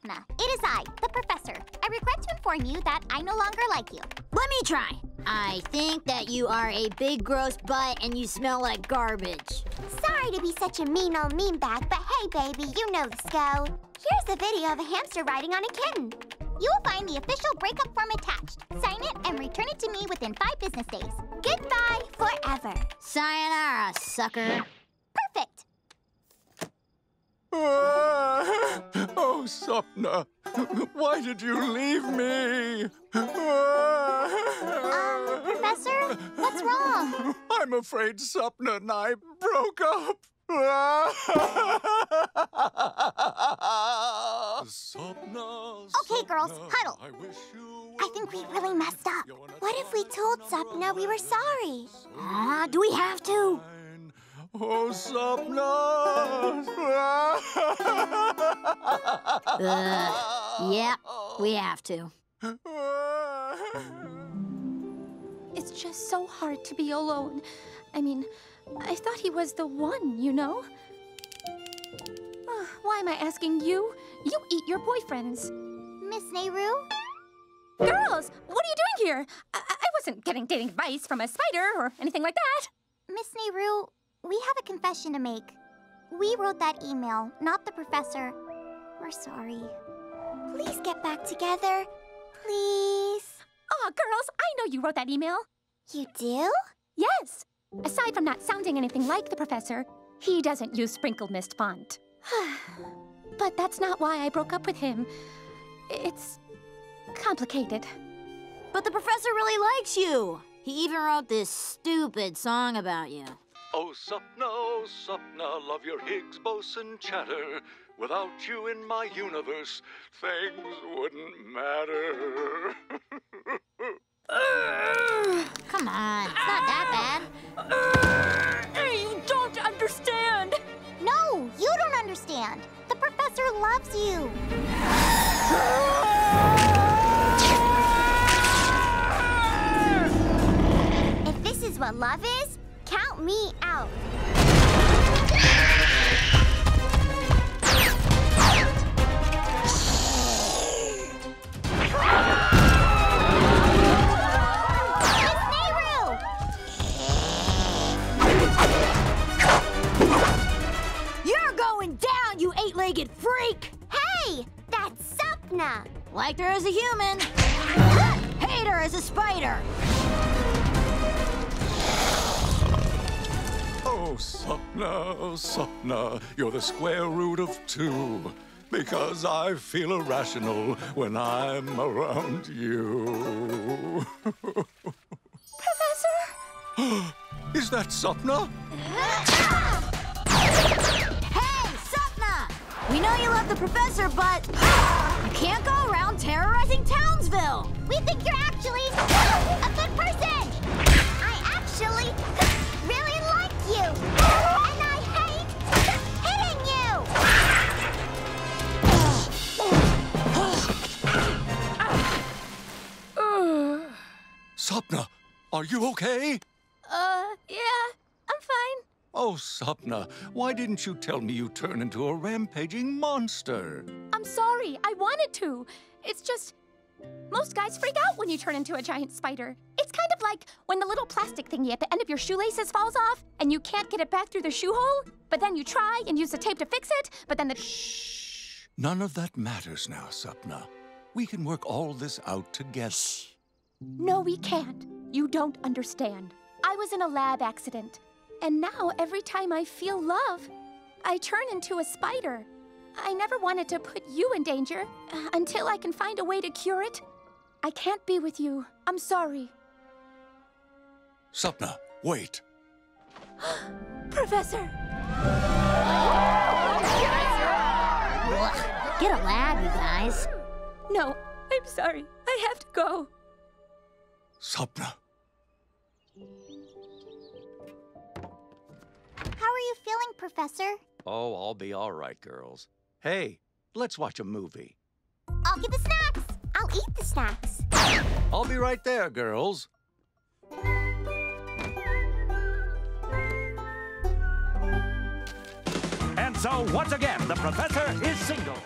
Sapna. It is I, the professor. I regret to inform you that I no longer like you. Let me try. I think that you are a big gross butt and you smell like garbage. Sorry to be such a mean old mean bag, but hey, baby, you know the sco. Here's a video of a hamster riding on a kitten. You will find the official breakup form attached. Sign it and return it to me within five business days. Goodbye forever. Sayonara, sucker. Oh, Sapna, why did you leave me? Um, Professor, what's wrong? I'm afraid Sapna and I broke up. Okay, girls, huddle. I wish you I think we really messed up. What if we told Sapna we were sorry? Ah, do we have to? Oh, Sapna. Uh, yeah, we have to. It's just so hard to be alone. I mean, I thought he was the one, you know? Ah, why am I asking you? You eat your boyfriends. Miss Nehru? Girls, what are you doing here? I, I wasn't getting dating advice from a spider or anything like that. Miss Nehru, we have a confession to make. We wrote that email, not the professor. We're sorry. Please get back together. Please. Aw, girls, I know you wrote that email. You do? Yes. Aside from not sounding anything like the professor, he doesn't use sprinkled mist font. but that's not why I broke up with him. It's complicated. But the professor really likes you. He even wrote this stupid song about you. Oh, Sapna, oh, Sapna, love your Higgs boson chatter. Without you in my universe, things wouldn't matter. Come on, it's not that bad. You don't understand! No, you don't understand. The professor loves you. If this is what love is, count me out. You eight-legged freak! Hey, that's Sapna. Liked her as a human. Hate her as a spider. oh, Sapna, oh, Sapna, you're the square root of two. Because I feel irrational when I'm around you. Professor? Is that Sapna? We know you love the professor, but you can't go around terrorizing Townsville. We think you're actually a good person. I actually really like you. And I hate hitting you. Sapna, are you okay? Uh, yeah, I'm fine. Oh, Sapna, why didn't you tell me you turn into a rampaging monster? I'm sorry, I wanted to. It's just. Most guys freak out when you turn into a giant spider. It's kind of like when the little plastic thingy at the end of your shoelaces falls off and you can't get it back through the shoe hole, but then you try and use the tape to fix it, but then the. Shh. None of that matters now, Sapna. We can work all this out together. No, we can't. You don't understand. I was in a lab accident, and now every time I feel love, I turn into a spider. I never wanted to put you in danger uh, until I can find a way to cure it. I can't be with you. I'm sorry. Sapna, wait. Professor! Get a lab, you guys. No, I'm sorry. I have to go. Sapna. How are you feeling, Professor? Oh, I'll be all right, girls. Hey, let's watch a movie. I'll get the snacks. I'll eat the snacks. I'll be right there, girls. And so, once again, the professor is single.